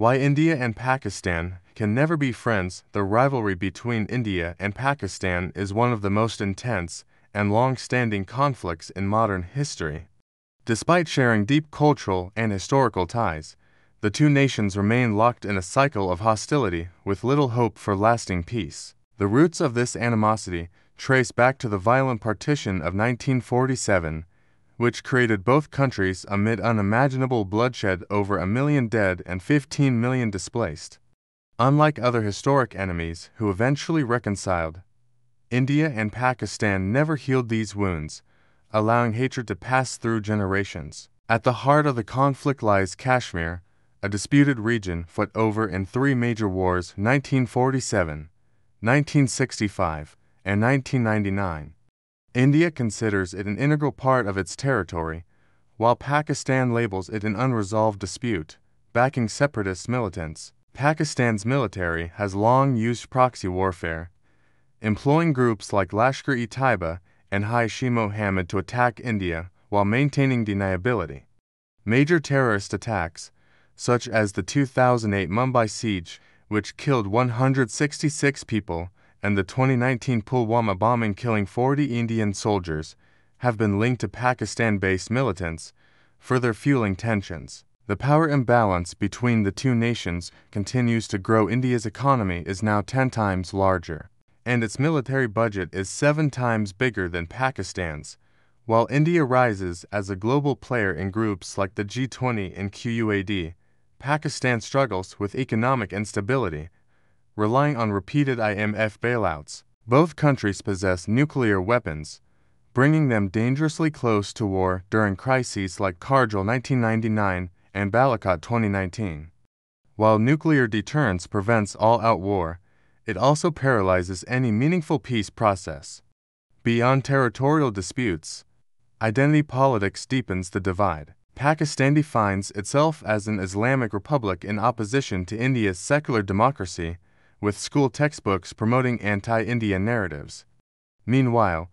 Why India and Pakistan can never be friends, the rivalry between India and Pakistan is one of the most intense and long standing conflicts in modern history. Despite sharing deep cultural and historical ties, the two nations remain locked in a cycle of hostility with little hope for lasting peace. The roots of this animosity trace back to the violent partition of 1947, which created both countries amid unimaginable bloodshed over a million dead and 15 million displaced. Unlike other historic enemies who eventually reconciled, India and Pakistan never healed these wounds, allowing hatred to pass through generations. At the heart of the conflict lies Kashmir, a disputed region fought over in three major wars 1947, 1965, and 1999. India considers it an integral part of its territory, while Pakistan labels it an unresolved dispute, backing separatist militants. Pakistan's military has long used proxy warfare, employing groups like Lashkar-e-Taiba and Jaish-e-Mohammed to attack India while maintaining deniability. Major terrorist attacks, such as the 2008 Mumbai siege, which killed 166 people, and the 2019 Pulwama bombing killing 40 Indian soldiers, have been linked to Pakistan based militants, further fueling tensions. The power imbalance between the two nations continues to grow. India's economy is now 10 times larger, and its military budget is 7 times bigger than Pakistan's. While India rises as a global player in groups like the G20 and QUAD, Pakistan struggles with economic instability, relying on repeated IMF bailouts. Both countries possess nuclear weapons, bringing them dangerously close to war during crises like Kargil 1999 and Balakot 2019. While nuclear deterrence prevents all out war, it also paralyzes any meaningful peace process. Beyond territorial disputes, identity politics deepens the divide. Pakistan defines itself as an Islamic republic in opposition to India's secular democracy, with school textbooks promoting anti Indian narratives. Meanwhile,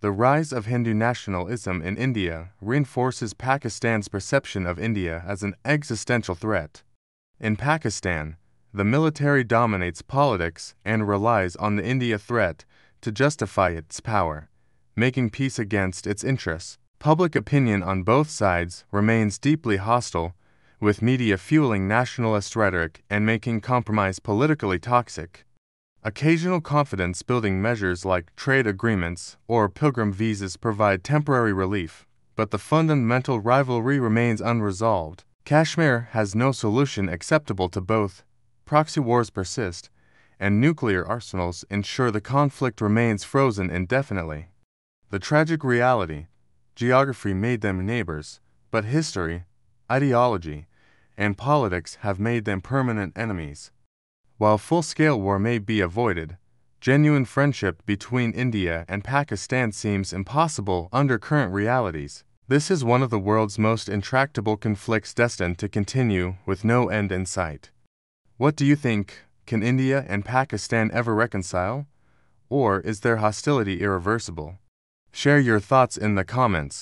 the rise of Hindu nationalism in India reinforces Pakistan's perception of India as an existential threat. In Pakistan, the military dominates politics and relies on the India threat to justify its power, making peace against its interests. Public opinion on both sides remains deeply hostile, with media fueling nationalist rhetoric and making compromise politically toxic. Occasional confidence building measures like trade agreements or pilgrim visas provide temporary relief, but the fundamental rivalry remains unresolved. Kashmir has no solution acceptable to both. Proxy wars persist, and nuclear arsenals ensure the conflict remains frozen indefinitely. The tragic reality geography made them neighbors, but history, ideology, and politics have made them permanent enemies. While full scale war may be avoided, genuine friendship between India and Pakistan seems impossible under current realities. This is one of the world's most intractable conflicts destined to continue with no end in sight. What do you think? Can India and Pakistan ever reconcile? Or is their hostility irreversible? Share your thoughts in the comments.